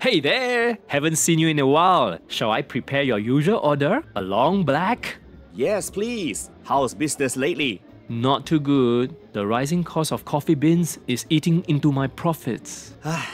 Hey there! Haven't seen you in a while. Shall I prepare your usual order? A long black? Yes, please. How's business lately? Not too good. The rising cost of coffee beans is eating into my profits. Ah,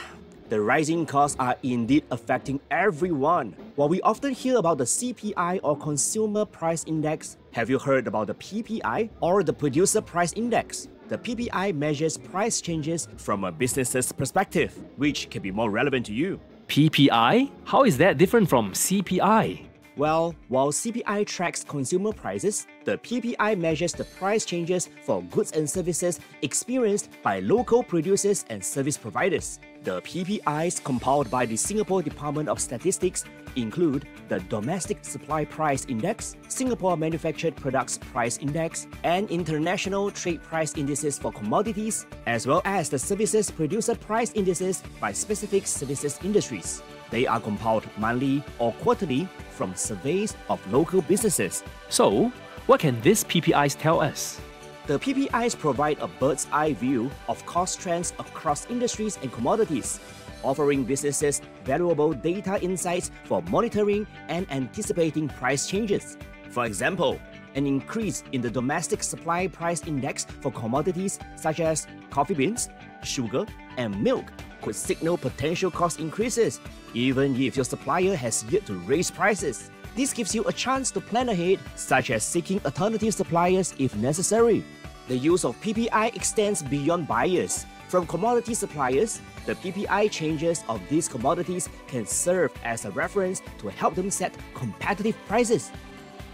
the rising costs are indeed affecting everyone. While we often hear about the CPI or Consumer Price Index, have you heard about the PPI or the Producer Price Index? The PPI measures price changes from a business's perspective, which can be more relevant to you. PPI? How is that different from CPI? Well, while CPI tracks consumer prices, the PPI measures the price changes for goods and services experienced by local producers and service providers. The PPIs compiled by the Singapore Department of Statistics include the Domestic Supply Price Index, Singapore Manufactured Products Price Index, and International Trade Price Indices for commodities, as well as the Services Producer Price Indices by specific services industries. They are compiled monthly or quarterly from surveys of local businesses. So, what can these PPIs tell us? The PPIs provide a bird's eye view of cost trends across industries and commodities, offering businesses valuable data insights for monitoring and anticipating price changes. For example, an increase in the domestic supply price index for commodities such as coffee beans, sugar, and milk could signal potential cost increases, even if your supplier has yet to raise prices. This gives you a chance to plan ahead, such as seeking alternative suppliers if necessary. The use of PPI extends beyond buyers. From commodity suppliers, the PPI changes of these commodities can serve as a reference to help them set competitive prices.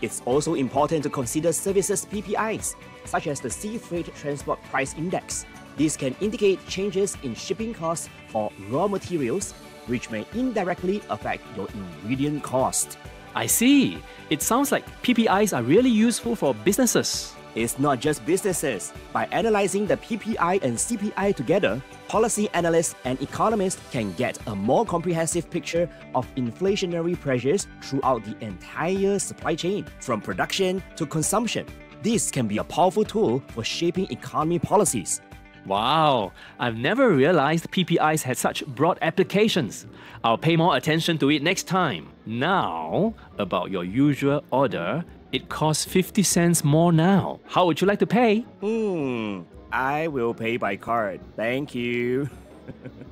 It's also important to consider services PPIs, such as the Sea Freight Transport Price Index. This can indicate changes in shipping costs for raw materials, which may indirectly affect your ingredient cost. I see. It sounds like PPIs are really useful for businesses. It's not just businesses. By analyzing the PPI and CPI together, policy analysts and economists can get a more comprehensive picture of inflationary pressures throughout the entire supply chain, from production to consumption. This can be a powerful tool for shaping economy policies. Wow, I've never realized PPIs had such broad applications. I'll pay more attention to it next time. Now, about your usual order, it costs 50 cents more now. How would you like to pay? Hmm, I will pay by card. Thank you.